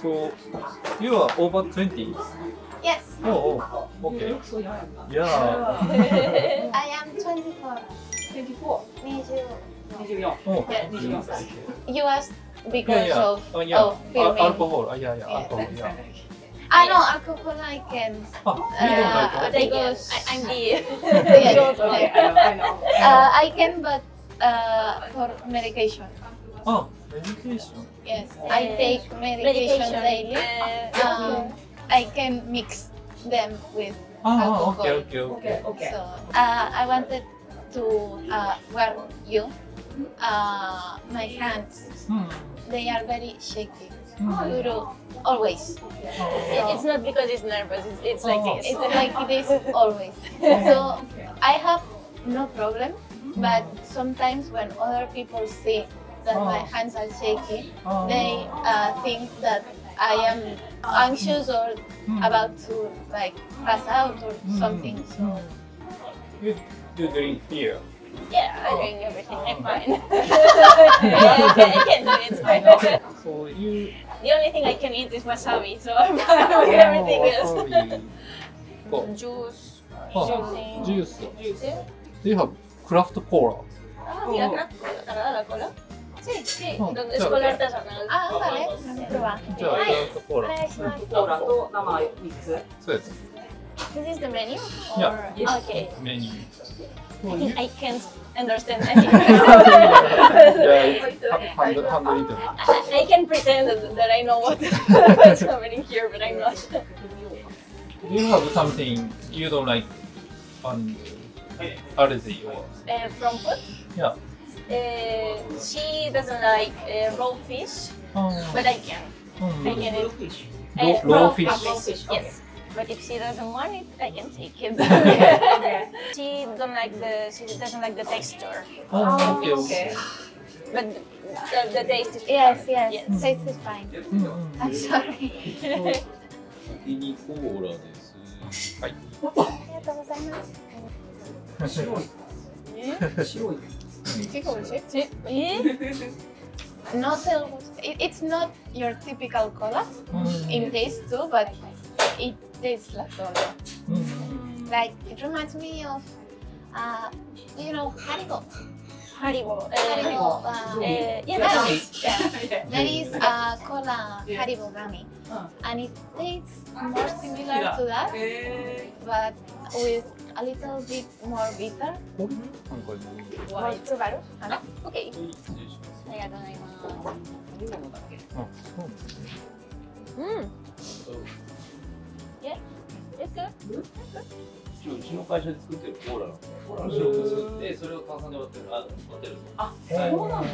So you are over 20? Yes, Oh, oh okay. look so young. Yeah. I am 24. 24. 20. 24. Oh, Yeah. okay. You asked Yeah, because yeah. of, Oh, yeah. of Al- filming. alcohol. Ah, yeah, yeah. Yeah. Alcohol. Yeah. Ah, no, alcohol I can. Ah, you don't like Uh, that? because I, I'm the Yeah, Okay, I know, I uh, I can, but uh, for medication. Ah, medication. Yes, I take medication, medication. daily. Uh, Um, I can mix them with Ah, alcohol. okay, okay, okay. Okay, okay. So uh, I wanted to uh, warn you. Uh, my hands, Hmm. they are very shaky. Hmm. Guru, always. it- it's not because it's nervous. It's, it's like Oh. this. It's like this always. So I have no problem, but sometimes when other people see that my Oh. hands are shaky, Ah. they uh, think that I am anxious or Hmm. about to like pass out or Hmm. something. So You, you drink beer. Yeah, I'm doing everything. I'm fine. I, can, I can do it. So you. the only thing I can eat is wasabi, so I'm fine with everything else. Oh, Juice, oh, something. juice. Juice. Do you have craft cola? Ah, mira acá. ¿Canadá cola? Sí, sí, oh, donde es con artesanal. Ah, vale, じゃあ、コーラ。コーラと生ミックス。そうです。This is the menu? Or... Yeah. Yes. Okay. Menu. I can't understand anything. yeah, hand, hand I, I can pretend that, I know what's happening here, but I'm not. Do you have something you don't like on allergy or? Uh, from food? Yeah. Uh, she doesn't like uh, raw fish, Oh, but I can. I mm. can eat fish. uh, Raw- raw fish. Raw fish, okay. Yes. But if she doesn't want it, I can take it. Okay. she don't like the she doesn't like the texture, Oh, okay, Okay. okay. but the, the taste is Yes, fine. yes, Yes. taste is fine. Mm, I'm mm. sorry. 先にコーラです。はい。ありがとうございます。白い。白い。 Sí, como It, it's not your typical cola mm. in taste too, but it tastes like cola. Mm. Like it reminds me of, uh, you know, Haribo. Haribo. Uh, Haribo. Uh, yeah, yeah, that is, yeah. That is uh, cola Haribo gummy. And it tastes more similar to that, but with a little bit more bitter. なんかねー、ワイン。probar? Okay. 失礼します。ありがとうございます。うなんですね。Mm. Yeah, it's good. 今日うちの会社で作ってるコーラのコーラのシロップ作ってそれを炭酸で割ってるあ割ってるあ、はいそうなんだ。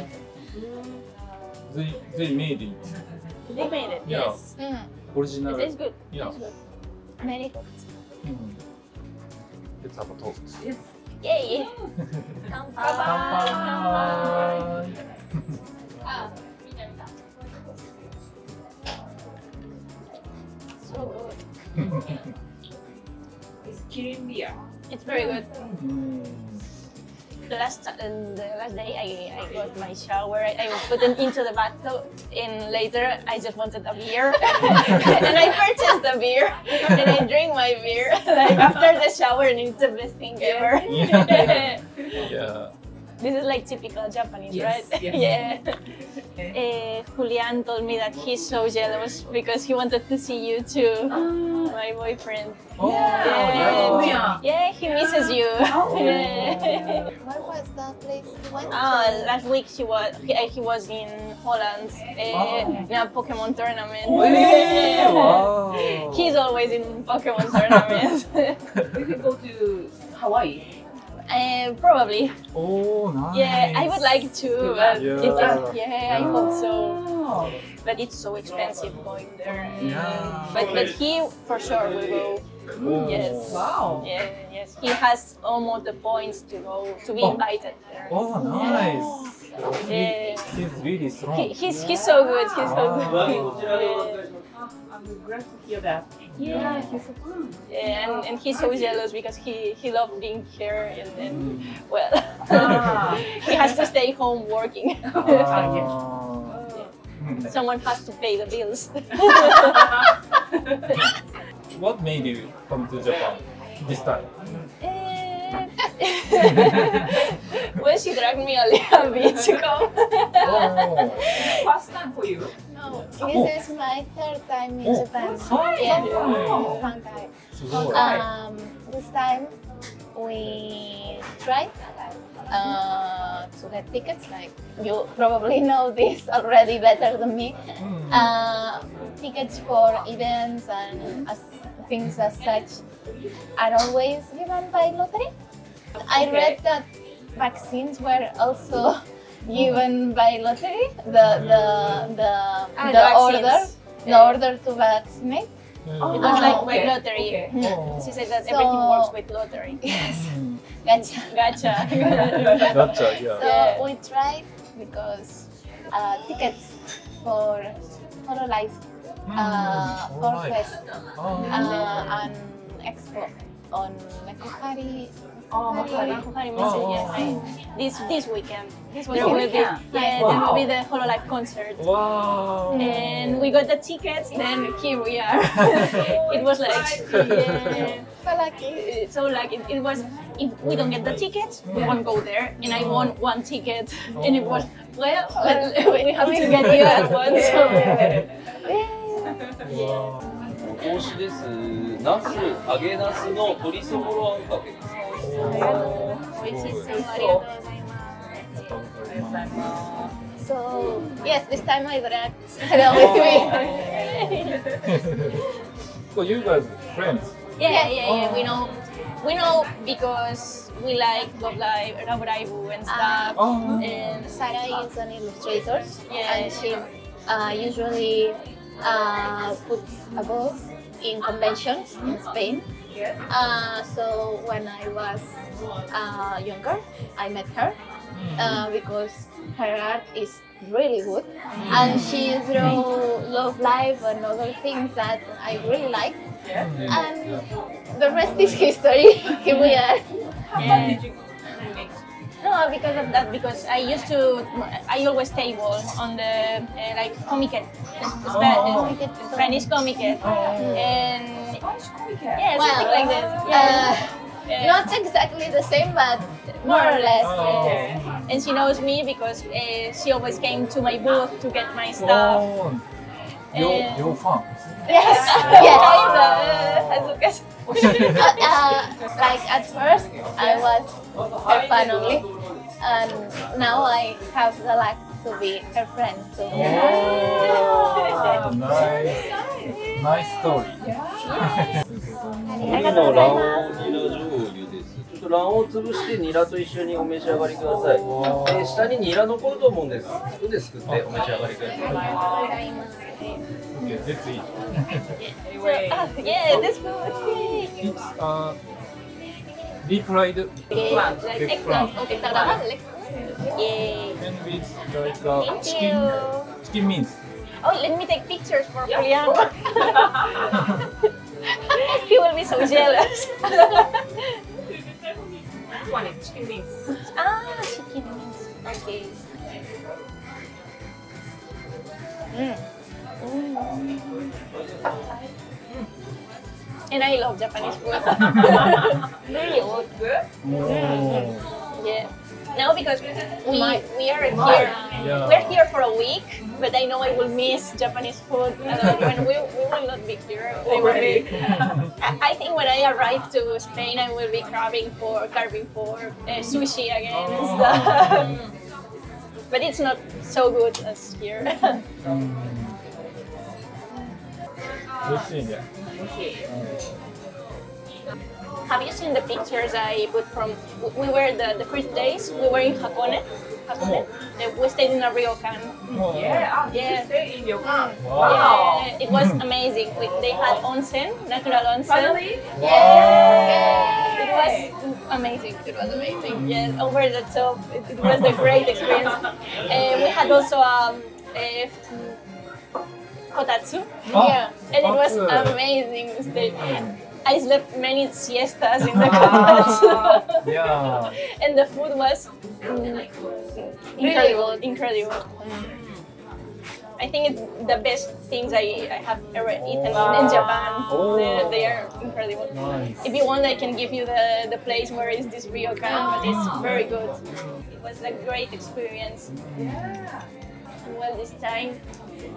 They, they made it. They made it. Yes. Mm, Original. It's good. Yeah. It's good. very good. Mm. Let's have a toast. Yay! 乾杯。乾杯。あ、見た見た。So good. It's killing beer. It's very good. Mm. the last ti- uh, the last day I, I got my shower, I, I put it into the bathtub, and later I just wanted a beer, and I purchased a beer, and I drink my beer like after the shower, and it's the best thing ever. Yeah. Yeah. This is like typical Japanese, Yes, right? yes. yeah. Uh, Julian told me that he's so jealous because he wanted to see you too, my boyfriend. Oh, Yeah. yeah. Yeah, he misses you. Yeah. Where was the place you went Ah, to? last week he was he, uh, he was in Holland uh, in a Pokemon tournament. Hey, wow. He's always in Pokemon tournaments. We could go to Hawaii. Uh, probably. Oh, nice. Yeah, I would like to. But uh, yeah. Yeah, I hope so. But it's so expensive going there. Yeah. But but he for sure will go. Oh. Yes. Wow. Yeah, yes. He has almost the points to go to be oh. invited there. Oh, nice. Yeah. He, he's really strong. He, he's, he's so good. He's so ah. good. Wow. yeah. I'm glad to hear that. Yeah. Yeah, and, and he's so jealous because he, he loved being here and then, Mm. well, Ah. he has to stay home working. Ah. Someone has to pay the bills. What made you come to Japan this time? Eh, well, she dragged me a little bit to come. Oh. First time for you. This is my third time in Japan. Bankai. Um, this time we tried uh, to get tickets. Like you probably know this already better than me. Uh, tickets for events and as, things as such are always given by lottery. I read that vaccines were also given by lottery, the the the, ah, the order, yeah. the order to vaccinate. Oh, it was like okay. lottery. Okay. Oh. She said that so, everything works with lottery. Yes. Gotcha. Gotcha. gotcha. Yeah. So yeah. we tried because uh, tickets for Hololive, hmm, uh, Horse Fest, oh. uh, and Expo on Makuhari Oh, Makuhari. Makuhari Messe, oh, yes. Oh. oh. This, this weekend. This weekend? Will be, yeah, wow. there will be the Hololive concert. Wow. And we got the tickets, then here we are. it was like, yeah. Lucky. So like it, was, if we don't get the tickets, we won't go there. And I won one ticket, and it was well, we have to get you at once. So. 投資です。ナス、揚げナスの鶏そぼろあんかけです。so, yes, this time I brought Sarah with me. so you guys friends? Yeah, yeah, yeah. We know, we know because we like Love Live, Rabraibu and stuff. Uh, and Sarah is an illustrator, yeah. and she uh, usually uh, puts a book in conventions in Spain. Uh, so when I was uh, younger, I met her uh, because her art is really good, and she drew Love Live and other things that I really like. And the rest is history. Here we are. No, because of that, because I used to, I always table on the uh, like Comiket, the Spa- Oh. the Spanish Comiket, and Spanish comic. yeah, Well, something like that. Uh, Yeah. Yeah. Not exactly the same, but more or less. Oh. and she knows me because uh, she always came to my booth to get my stuff. Oh. Your, your fan. Yes, Yeah. yes. Uh, uh, like at first, I was her fan only, and now I have the luck to be her friend. So Oh, nice. Nice story. 鶏の卵黄ニラ醤油です。ちょっと卵黄潰してニラと一緒にお召し上がりください。えー下にニラ残ると思うんです。スプーンですくってお召し上がりください。Okay, let's eat. Ah, yeah, this food. It's uh, deep fried Eggplant. Eggplant. eggplant. Okay. Yay. and with like uh, Thank chicken, you. chicken mince. Oh, let me take pictures for Yeah. Julian. he will be so jealous. this one is chicken wings. ah, chicken wings. Okay. Mm. Mm. And I love Japanese food. really good. Good. Oh. Yeah. Now because we we are here, Yeah. we're here for a week, but I know I will miss Japanese food uh, when we, we will not be here. I will be, I I think when I arrive to Spain, I will be craving for carving for uh, sushi again and stuff. but it's not so good as here. 美味しいね。 Have you seen the pictures I put from? We were the, the first days. We were in Hakone. Hakone. Uh, We stayed in a ryokan. Oh. Yeah. Ah, did Yeah. you stay in Ryokan? Wow. Yeah, it was amazing. We, they had onsen, natural onsen. Finally. Yeah, it was amazing. It was amazing. Yes, over the top. It, it was a great experience. Uh, we had also um, a kotatsu. Ah, yeah, and it was kotatsu. amazing. I slept many siestas in the kotatsu. Yeah. and the food was mm, incredible, incredible. I think it's the best things I, I have ever eaten Oh. in Japan. Oh. They, they are incredible. Nice. If you want, I can give you the, the place where is this ryokan, but it's very good. It was a great experience. Yeah. Well, this time,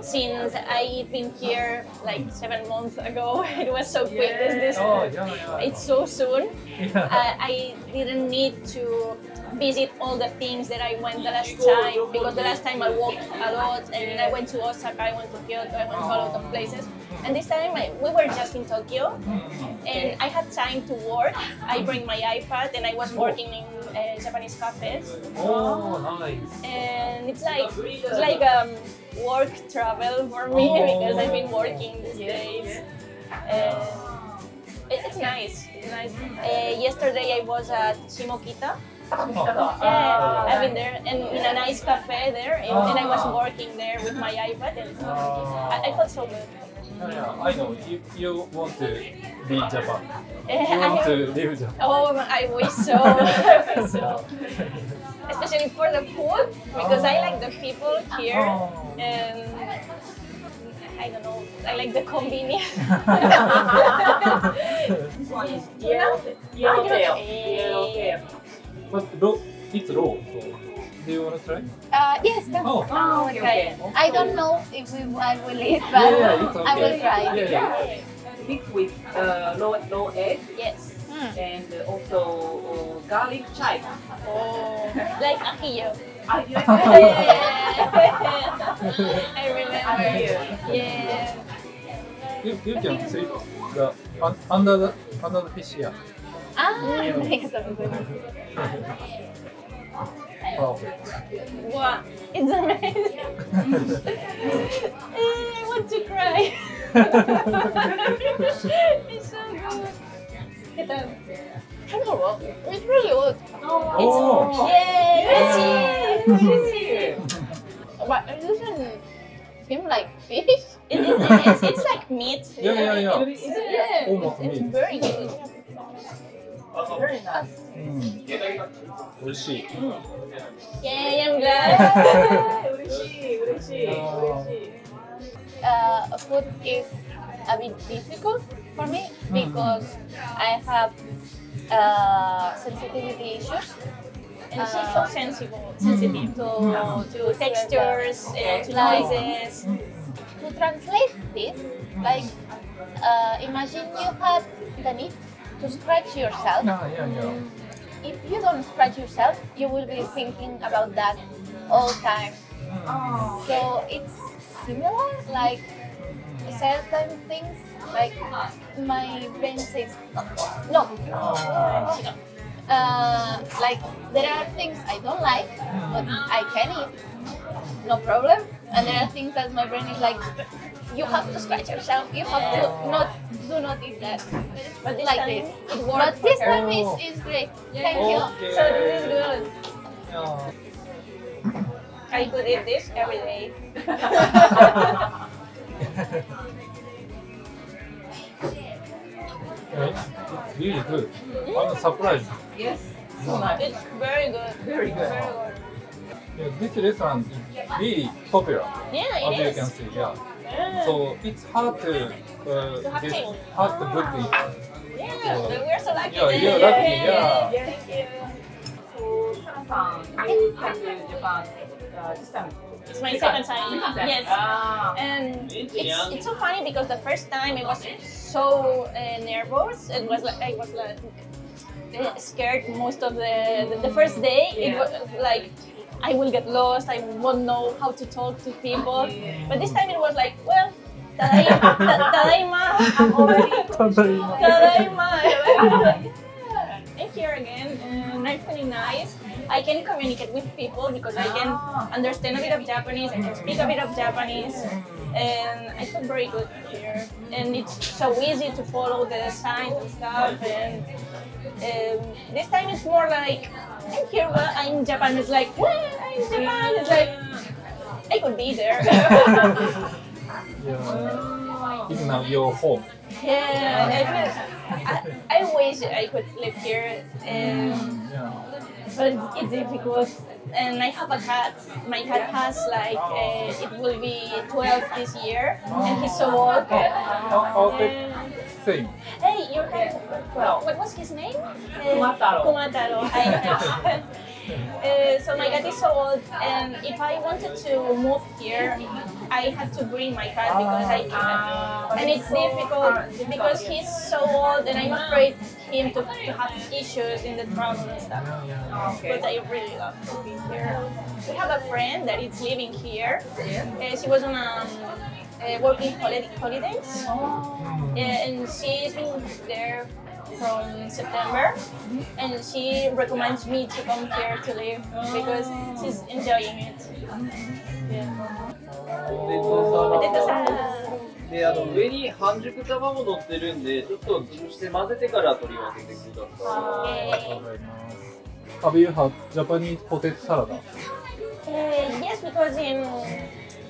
since I've been here like seven months ago, it was so quick. This, this, Oh, yeah, yeah. it's so soon. yeah. I, I didn't need to visit all the things that I went the last time because the last time I walked a lot. and I went to Osaka, I went to Kyoto, I went to a lot of places. And this time I, we were just in Tokyo and I had time to work. I bring my iPad and I was working in uh, Japanese cafes. Oh, nice. And it's like it's like um, work travel for me because I've been working these days. And it- it's nice. It's nice. Uh, yesterday I was at Shimokita. Yeah, I've been there and in a nice cafe there, and, and I was working there with my iPad, and I, I felt so good. Yeah, yeah, I know. You, you want to be Japan. You want to live Japan. Oh, I wish so. I wish so. Especially for the food, because I like the people here, Oh. I don't know, I like the convenience. This one is yellow, yellow tail. Yellow tail. But low, it's low. So, do you want to try? Uh, yes, that's Oh. Oh, okay, okay. I don't know if we, I will eat, but Yeah, yeah, okay. I will try. Yeah, yeah. Mix with uh, no, no egg yes. and also uh, garlic chive. Oh, like ahiyo. Ah, yeah. I remember. you. Yeah. You, you can see the un, under the under the fish here. Ah, thanks so. Perfect. Wow, it's amazing. I want to cry. it's so good. Hello, it's really good. Oh. Yay! Yay! but it doesn't seem like fish. It, it's, it's like meat. Yeah, yeah, yeah. It's, yeah. It's, very good. Very nice. Mm. Mm. Yay, I'm glad. Uh, food is a bit difficult for me because I have uh, sensitivity issues and she's so sensible, sensitive to, to textures and to noises. To translate this, like uh, imagine you had the need to scratch yourself. No, yeah, yeah. If you don't scratch yourself, you will be thinking about that all time. Oh. So it's similar, like certain things, like my brain says, no, oh. no. Uh, like there are things I don't like, but I can eat, no problem. And there are things that my brain is like, you have to scratch yourself. You have to not do not eat that. But this like time this. it worked But this for her. time is, is great. Thank you. So this is good. いや I could eat this every day. It's really good. I'm surprised. Yes. So nice. It's very good. Very good. Very good. Yeah, this restaurant is really popular, Yeah, as you it can see. Yeah. Yeah. So it's hard to uh, To have get, tail. hard to book it. Yeah, we're so lucky. Yeah, you're lucky, yeah. Yes. Thank you. So, Sana-san, you came to Japan uh, this time. It's my second time. Yes. Ah. And it's, it's so funny because the first time I was so uh, nervous. It was like I was like uh, scared most of the the, the first day. It was like I will get lost. I won't know how to talk to people. Yeah. But this time it was like, well, tadaima, ta- tadaima, Tadaima. tadaima. Yeah, I'm here again, and I'm feeling nice. I can communicate with people because I can understand a bit of Japanese. I can speak a bit of Japanese, and I feel very good here. And it's so easy to follow the signs and stuff. And um, this time it's more like I'm here, but I'm in Japan. It's like, well, I'm in Japan. It's like I could be there. Yeah. It's now your home. yeah, I, feel, I, I wish I could live here. And Yeah. But it's difficult. And I have a cat. My cat has like uh, it will be 12 this year, and he's so old. Oh, okay. And- Same. Hey, your cat. Well, What was his name? Uh, Kumataro. Kumataro. I, I, uh, so my cat is so old, and if I wanted to move here, I had to bring my cat because I Ah, and it's difficult because he's so old, and I'm afraid him to, to have issues in the travel and stuff. But I really love to be here. We have a friend that is living here. Uh, she was on um, uh, working holiday, holidays, uh, and she's been there from September, and she recommends me to come here to live because she's enjoying it. Yeah. であの上に半熟卵乗ってるんでちょっと潰して混ぜてから取り分けてくださ Yay. Have you had Japanese potato salad? Uh, yes, because in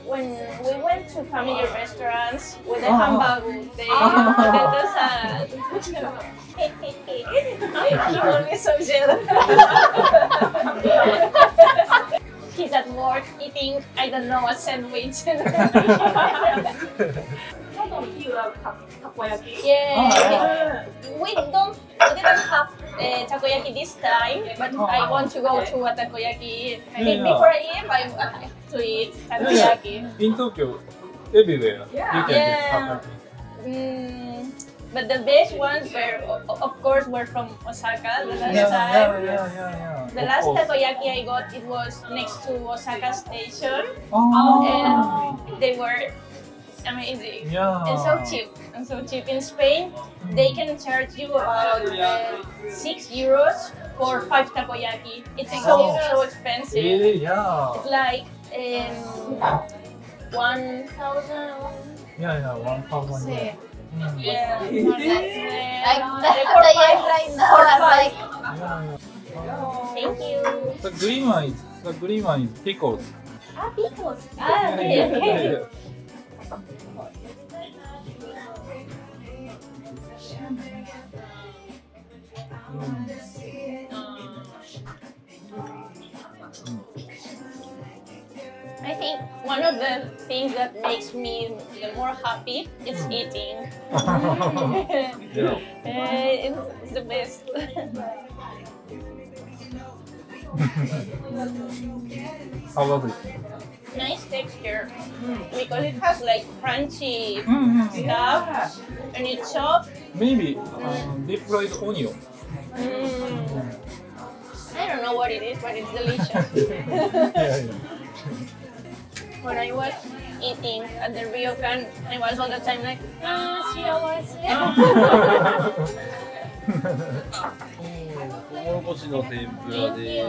when we went to family restaurants with the Ah. hamburger, they potato salad. he always so jealous. He's at work eating, I don't know, a sandwich. You love ta- takoyaki? yeah, we don't, we didn't have uh, takoyaki this time, but I want to go to a takoyaki. I mean, Yeah. before I leave, I I have to eat takoyaki. In Tokyo, everywhere Yeah. you can Yeah. get takoyaki. Mm, but the best ones were, of course, were from Osaka. The last Yeah, time, yeah, yeah, yeah, yeah. the Of last course. takoyaki I got, it was next to Osaka Station, Oh. and they were amazing Yeah. and so cheap. And so cheap in Spain, they can charge you about uh, six euros for five takoyaki. It's so so expensive. Eh, yeah. It's like um, one thousand. Yeah, yeah, one thousand. Yeah. Mm. Yeah. Like Uh, the, for the five- yen right now for are five. like Yeah, yeah. Thank you. The green one is the green one is pickles. Ah, pickles. Ah, okay, Yeah, yeah, okay. yeah. Mm. I think one of the things that makes me the more happy is eating. Yeah. Eh, it's, the best. How was it? nice texture because it has like crunchy Mm-hmm. stuff and it's chopped. Maybe um, deep fried onion. Mm. I don't know what it is, but it's delicious. yeah, yeah. When I was eating at the Ryokan, I was all the time like, ah, shiawase. トウモロコシの天ぷらで.す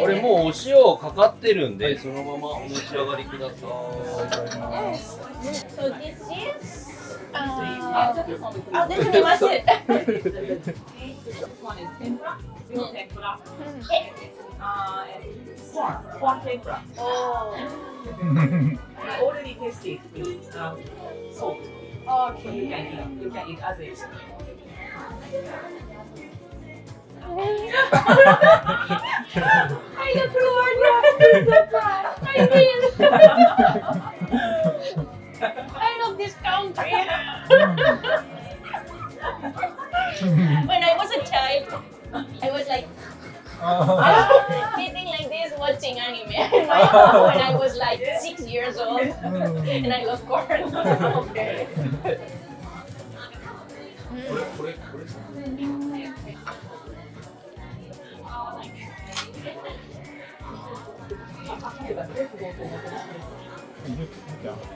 これもうお塩かかってるんで、そのままお召し上がりください So this is. Uh, oh, this is mustard. This one is tempura. This is tempura. Uh, and corn. Corn tempura. oh, I already tasted with um, salt. So you can eat. You can eat as is. I don't know what I did. I love this country. when I was a child, I was like sitting like this watching anime in my home when I was like six years old, mm. and I love corn. okay.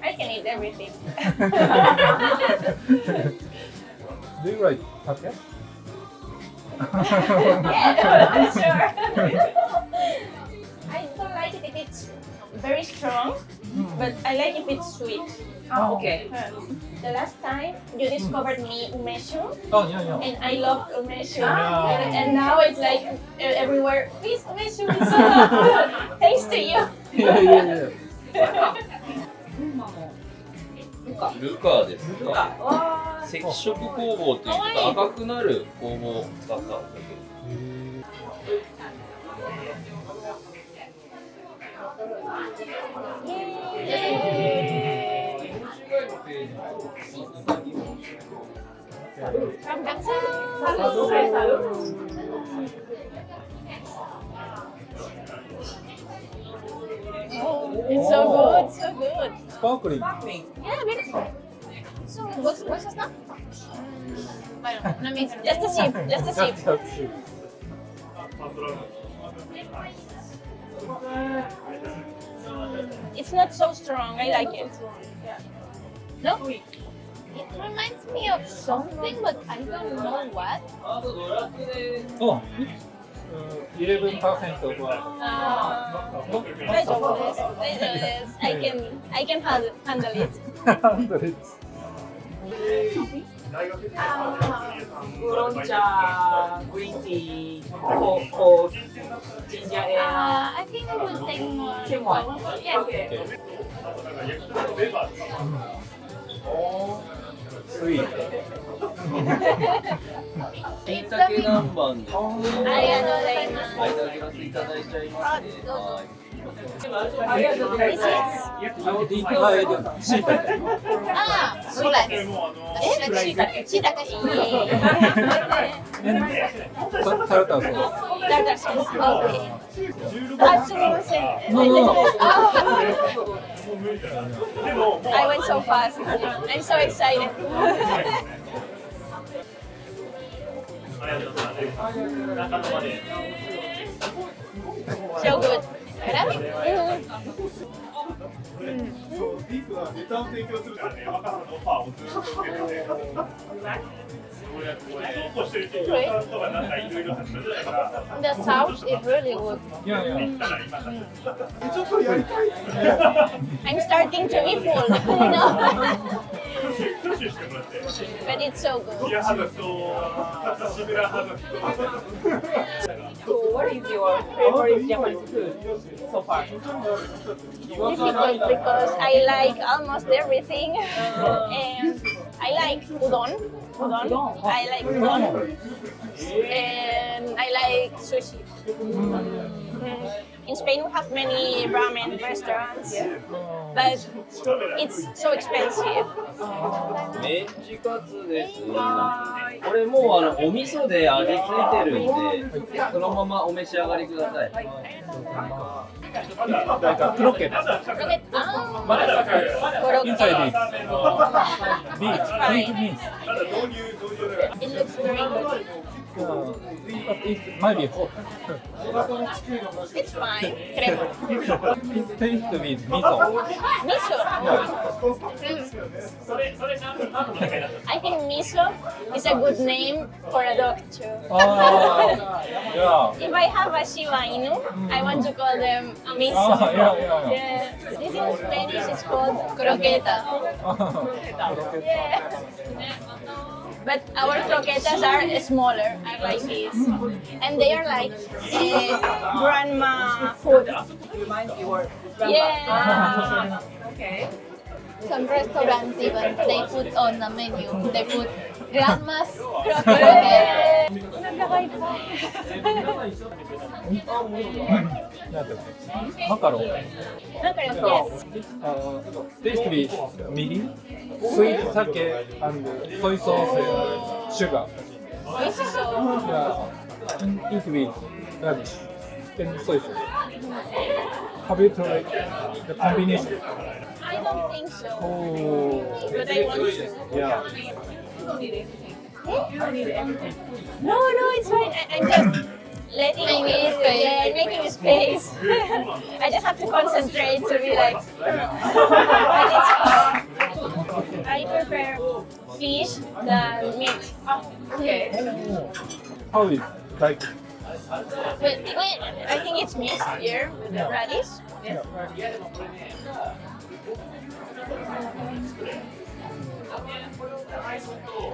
I can eat everything. Do you like sake? yeah, sure very strong, but I like if it's sweet. Ah, okay. The last time you discovered me umeshu, Oh, yeah, yeah. and I loved umeshu, Ah. and, and now it's like uh, everywhere. Please umeshu, it's so good. Thanks to you. yeah, yeah, yeah. ルカーですルカ。わー赤色工房っていうちょっと赤くなる工房を使ったお酒 Oh, it's so good, so good. Sparkling. Yeah, very So, what's, what's this now? Bueno, no me Just a sip, just a sip. Just a sip. It's not so strong. I like it. No? It reminds me of something, but I don't know what. Oh, uh, 11% of what? Uh, daijoubu desu. Daijoubu desu. I can, I can handle, it. handle it. ウーロン茶、グリーンティー、ココー、ジンジャーエア。I think I あ take more. More. Yeah. 南蛮。ありがとうございます。いただいちゃいます。はい。ああ、そうだ。え、しいたけ、しいたけいい。タルタルそう。タルタルそう。あ、す。みません。I went so fast. I'm so excited. ありがとうございます。中野まで。So good. Really? Então is really good. Yeah, yeah. I'm starting to be full. But it's so good. so what is your favorite Japanese food so far? Difficult because I like almost everything. and I like udon. udon. I like udon. And I like sushi. Mm. Mm. In Spain, we have many ramen restaurants, but it's so expensive. メンチカツです。これもうあのお味噌で味付いてるんで、そのままお召し上がりください。Like a croquette. Croquette. Ah, But inside is beef, beef meat. ただ導入、導入だから。it looks very good. Uh, it might be hot. It's fine. Crema. It tastes with miso. Miso. I think miso is a good name for a dog too. Ah, yeah. If I have a Shiba Inu, I want to call them miso. Ah, yeah, yeah, yeah. Yeah. This in Spanish is called croqueta. Croquette. Yeah. But our croquetas are smaller, are like this. And they are like eh, grandma food. Remind your Yeah. Okay. Some restaurants even they put on the menu. They put ってやんますマカロンなんかやってペーストリー、みりん、スイート酒、ソイソース、シュガーいいですね。No, no, it's fine. I, I'm just letting Making it, space. yeah, making space. I just have to concentrate to be like. but it's fine. I prefer fish than meat. Okay. How is like? Wait, wait, I think it's mixed here with the radish.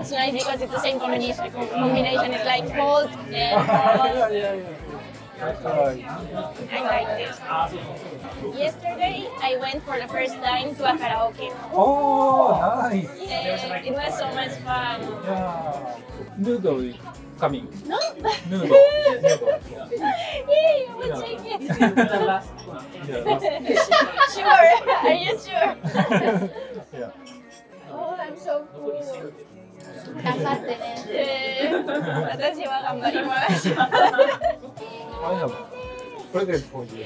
It's nice because it's the same combination. Combination is like cold and yeah, hot. yeah, yeah. I like this. Yesterday, I went for the first time to a karaoke. Oh, nice. Yeah, it was so much fun. Yeah. Noodle coming. No? Noodle. Noodle. Yay, I will take it. The last one. Yeah, last Sure. Are you sure? Yeah Oh, I'm so full. 頑張ってね。えー私は頑張ります。 I have present for you.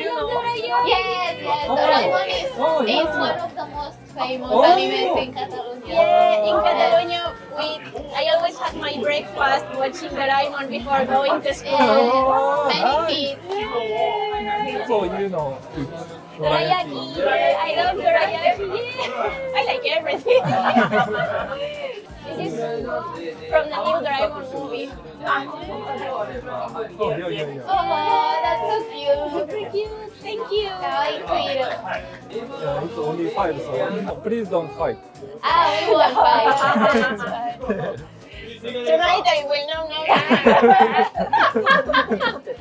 Yes, yes. Doraemon is, Oh, is yeah. one of the most famous Oh. animes in Catalonia. Yeah, in Catalonia, we I always had my breakfast watching Doraemon before going to school. Oh, Yes, nice. many kids. So you know. Dorayaki. I love Dorayaki. I like everything. this is from the new Doraemon movie. Oh, oh, that's so cute. Super cute. Thank you. Yeah, it's only five, so please don't fight. Ah, we won't fight. Tonight I will not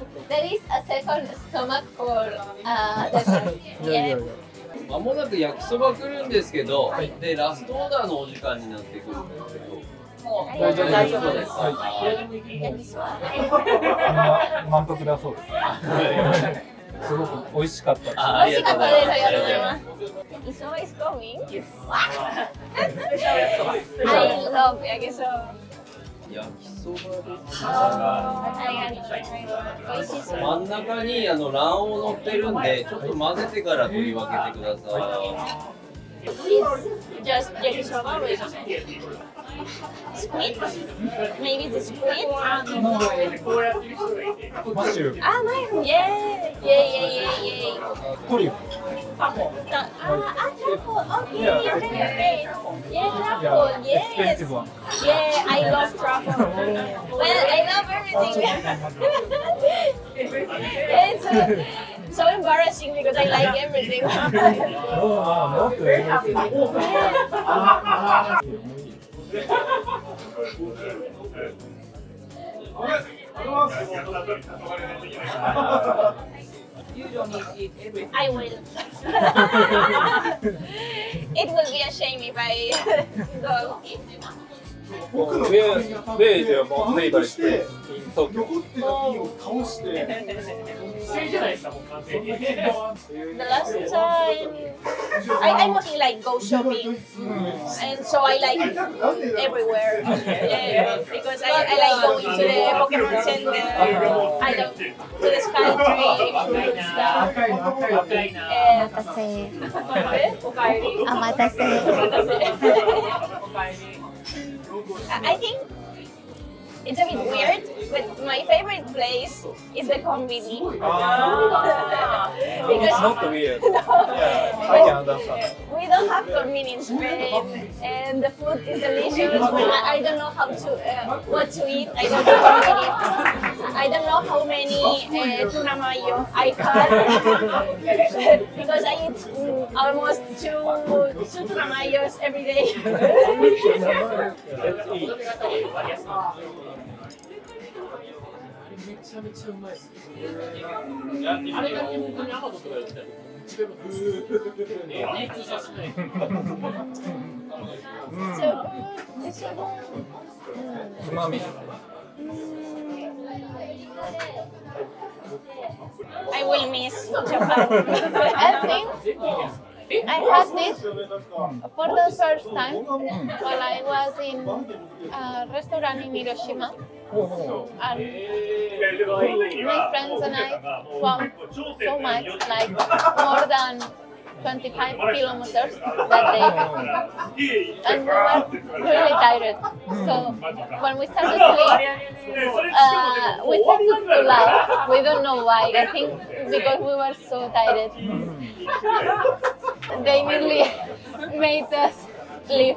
know. There is a second stomach for uh, dessert. Yeah, yeah, yeah. まもなく焼きそば来るんですけど、でラストオーダーのお時間になってくるんですけど。大丈夫です。大丈夫ですはい。は満腹だそうです。すごく美味しかったです。あありがとうございます。ありがとうございます is coming. I love yakisoba. 焼きそば。真ん中にあの卵黄乗ってるんで、ちょっと混ぜてから取り分けてください。squid? Maybe the squid? Mushroom. Ah, mushroom. Yeah. Yeah, yeah, yeah, yeah. Tofu. Ah, ah, truffle. Okay, yeah, okay, okay. Yeah, truffle. Yeah, yes. Expensive one. Yeah, I love truffle. well, I love everything. It's so, so embarrassing because I like everything. no, no, not everything. I will. it will be a shame if I 僕の髪が立ってバウンドして残ってたピンを倒して正じゃないですかもう完全に The last time I, I'm working like go shopping and so I like everywhere yeah, because I, I like going to the Pokemon Center I don't to the Sky Tree stuff おかえりおかえりお待たせ I think it's a bit weird, but my favorite place is the convenience. It's because not weird. Yeah, I can understand. we don't have convenience Spain, and the food is delicious. I, I don't know how to uh, what to eat. I don't know how many. I don't know how many uh, tuna mayo I had because I eat mm, almost two two tuna mayos every day. Let's eat. めちゃめちゃうまいすあれだけ本当にアマゾンとかったらさない。うまみ。I will miss Japan. I think. I had this for the first time while I was in a restaurant in Hiroshima. And my friends and I wow, so much, like more than 25 kilometers that day. Oh. And we were really tired. So when we started to uh, we started to laugh. We don't know why. I think because we were so tired. they nearly made us leave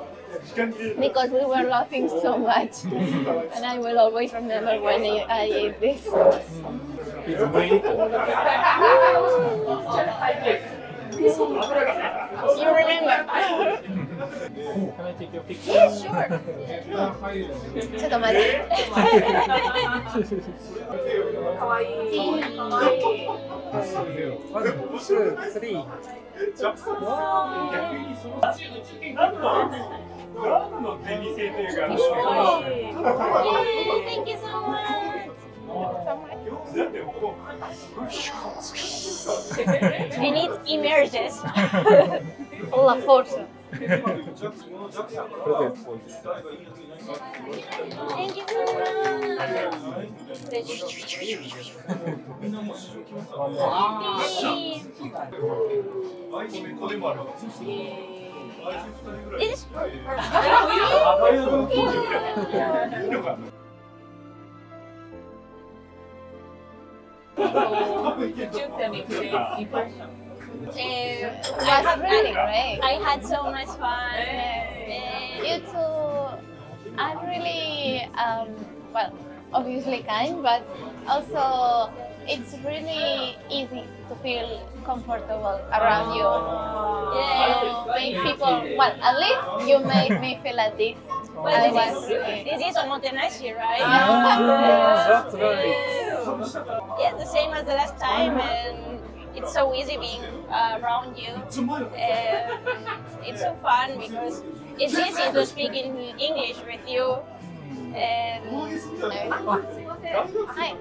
because we were laughing so much. and I will always remember when I, I ate this. You remember? Can I take your picture? Yes, sure. ちょっと待って。ワン、ツー、スリー。逆にその何の何のデビ制というか! Thank you so much. We need emerges all la force. Thank you so much. uh, was really great. I had so much fun. You two are really, um, well, obviously kind, but also it's really easy to feel comfortable around you. You make people, well, at least you make me feel at this. Well, this was, is, this is Omotenashi, right? Ah, that's right. Yeah, the same as the last time, and it's so easy being uh, around you. Uh, it's so fun because it's easy to speak in English with you. And Hi.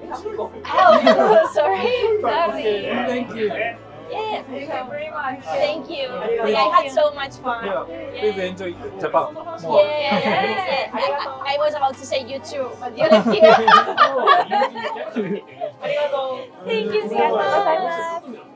oh, sorry, sorry. Thank you. Thank you very much. Thank you. Like, I had so much fun. Yeah, we've enjoyed Japan. More. Yeah, yeah. I, I, was about to say you too, but you live here. thank you, Ziato.